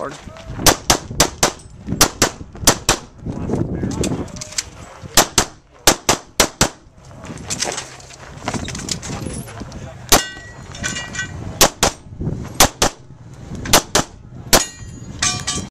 Record.